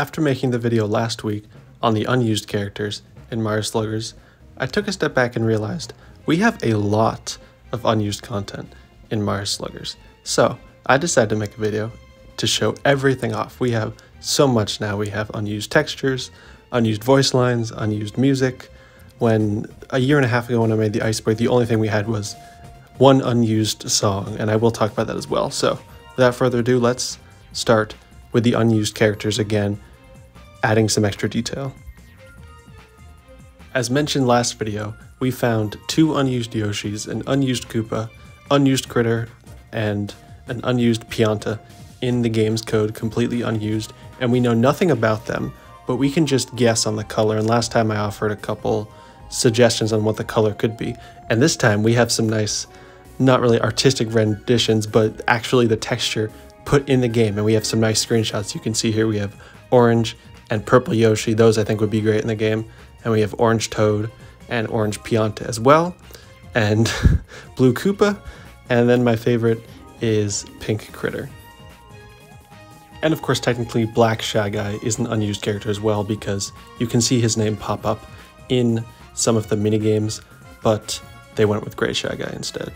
After making the video last week on the unused characters in Mario Sluggers, I took a step back and realized we have a lot of unused content in Mario Sluggers. So I decided to make a video to show everything off. We have so much now. We have unused textures, unused voice lines, unused music. When a year and a half ago when I made the Iceberg, the only thing we had was one unused song, and I will talk about that as well. So without further ado, let's start with the unused characters again, adding some extra detail. As mentioned last video, we found two unused Yoshis, an unused Koopa, unused Critter, and an unused Pianta in the game's code, completely unused, and we know nothing about them, but we can just guess on the color. And last time I offered a couple suggestions on what the color could be. And this time we have some nice, not really artistic renditions, but actually the texture put in the game. And we have some nice screenshots. You can see here we have orange and purple Yoshi. Those I think would be great in the game. And we have orange Toad and orange Pianta as well. And blue Koopa. And then my favorite is pink Critter. And of course, technically, Black Shy Guy is an unused character as well because you can see his name pop up in some of the minigames, but they went with Gray Shy Guy instead.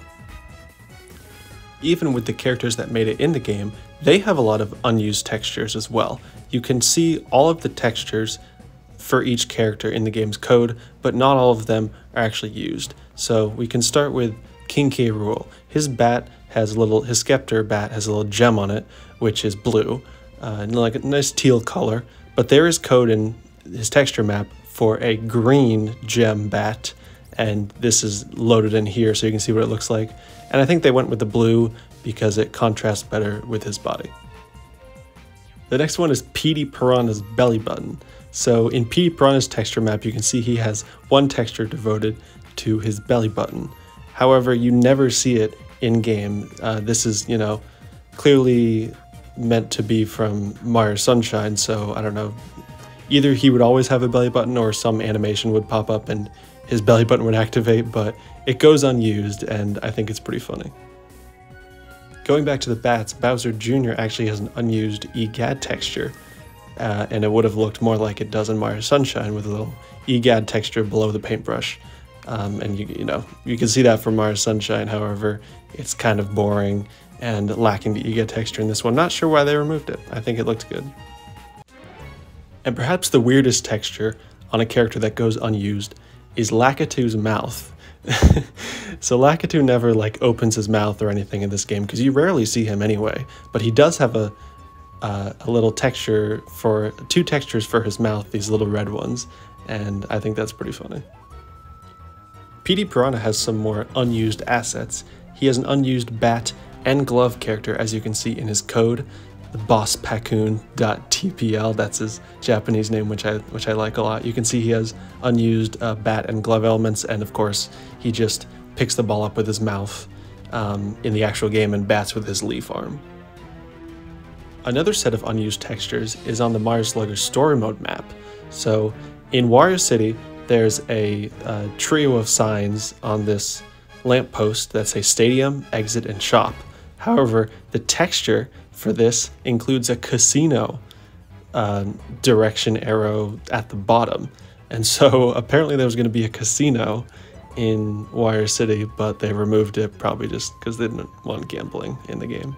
Even with the characters that made it in the game, they have a lot of unused textures as well. You can see all of the textures for each character in the game's code, but not all of them are actually used. So we can start with King K. Rool. His bat has a little, his Scepter bat has a little gem on it, which is blue, uh, like a nice teal color. But there is code in his texture map for a green gem bat, and this is loaded in here so you can see what it looks like. And I think they went with the blue because it contrasts better with his body. The next one is Petey Piranha's belly button. So in Petey Piranha's texture map, you can see he has one texture devoted to his belly button. However, you never see it in game. Uh, this is, you know, clearly meant to be from Mario Sunshine, so I don't know. Either he would always have a belly button or some animation would pop up and his belly button would activate, but it goes unused and I think it's pretty funny. Going back to the bats, Bowser Jr. actually has an unused EGAD texture, uh, and it would have looked more like it does in Mario Sunshine with a little EGAD texture below the paintbrush. Um, and you, you know, you can see that from Mario Sunshine, however, it's kind of boring and lacking the EGAD texture in this one. Not sure why they removed it. I think it looked good. And perhaps the weirdest texture on a character that goes unused is Lakitu's mouth. so Lakitu never like opens his mouth or anything in this game because you rarely see him anyway. But he does have a uh, a little texture for two textures for his mouth, these little red ones, and I think that's pretty funny. Petey Piranha has some more unused assets. He has an unused bat and glove character, as you can see in his code, the bosspakkun.tpl. That's his Japanese name, which I which I like a lot. You can see he has unused uh, bat and glove elements, and of course, he just picks the ball up with his mouth um, in the actual game and bats with his leaf arm. Another set of unused textures is on the Mario Slugger story mode map. So in Wario City, there's a, a trio of signs on this lamppost that say stadium, exit, and shop. However, the texture for this includes a casino uh, direction arrow at the bottom. And so apparently there was going to be a casino in Wario City, but they removed it probably just because they didn't want gambling in the game.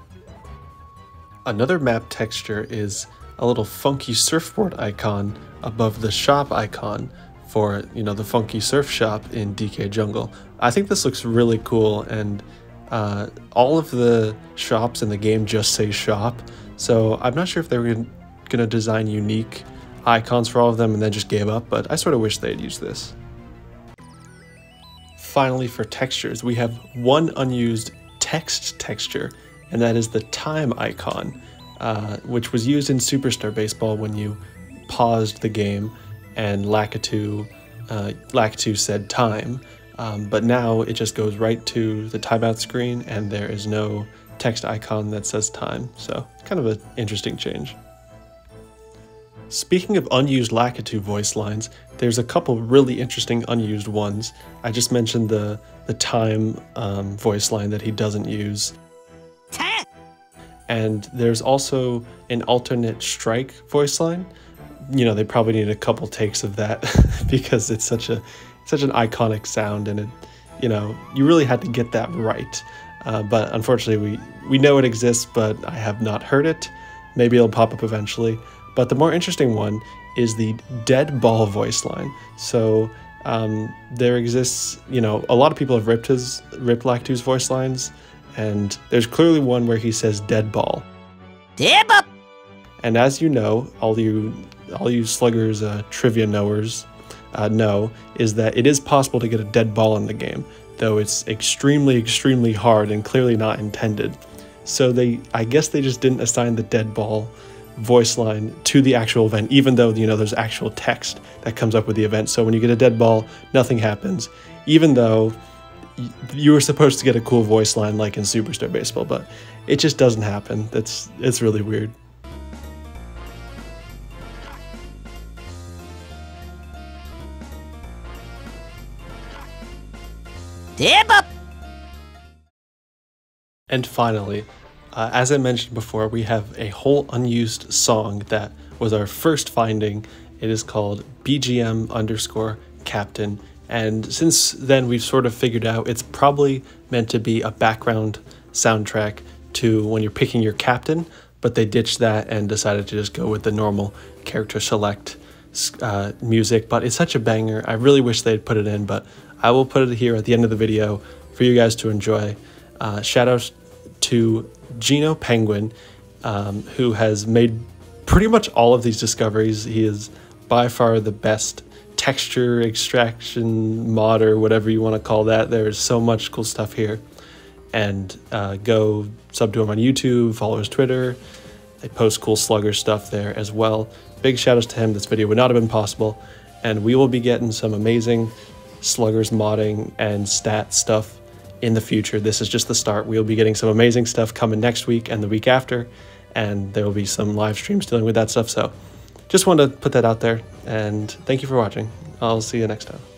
Another map texture is a little funky surfboard icon above the shop icon for, you know, the funky surf shop in DK Jungle. I think this looks really cool and uh, all of the shops in the game just say shop, so I'm not sure if they were going to design unique icons for all of them and then just gave up, but I sort of wish they'd use this. Finally, for textures, we have one unused text texture, and that is the time icon, uh, which was used in Superstar Baseball when you paused the game and Lakitu, uh, Lakitu said time. Um, but now it just goes right to the timeout screen and there is no text icon that says time. So kind of an interesting change. Speaking of unused Lakitu voice lines, there's a couple really interesting unused ones. I just mentioned the, the time um, voice line that he doesn't use. And there's also an alternate strike voice line, you know, they probably need a couple takes of that because it's such a such an iconic sound and it you know, you really had to get that right. Uh, but unfortunately, we, we know it exists, but I have not heard it. Maybe it'll pop up eventually. But the more interesting one is the dead ball voice line. So um, there exists, you know, a lot of people have ripped his ripped Lakitu's voice lines, and there's clearly one where he says dead ball. Dead ball. And as you know, all you all you sluggers uh, trivia knowers uh, know is that it is possible to get a dead ball in the game, though it's extremely, extremely hard and clearly not intended. So they, I guess they just didn't assign the dead ball voice line to the actual event, even though you know there's actual text that comes up with the event. So when you get a dead ball, nothing happens, even though you were supposed to get a cool voice line like in Superstar Baseball, but it just doesn't happen. That's it's really weird. And finally, uh, as I mentioned before, we have a whole unused song that was our first finding. It is called BGM underscore captain. And since then, we've sort of figured out it's probably meant to be a background soundtrack to when you're picking your captain, but they ditched that and decided to just go with the normal character select uh, music. But it's such a banger. I really wish they'd put it in, but I will put it here at the end of the video for you guys to enjoy. Uh, shout out to Geno Penguin, um, who has made pretty much all of these discoveries. He is by far the best texture extraction mod or whatever you want to call that. There's so much cool stuff here. And uh, go sub to him on YouTube, follow his Twitter. They post cool Slugger stuff there as well. Big shout outs to him. This video would not have been possible. And we will be getting some amazing sluggers modding and stat stuff in the future. This is just the start. We'll be getting some amazing stuff coming next week and the week after, and there will be some live streams dealing with that stuff. So just wanted to put that out there, and thank you for watching. I'll see you next time.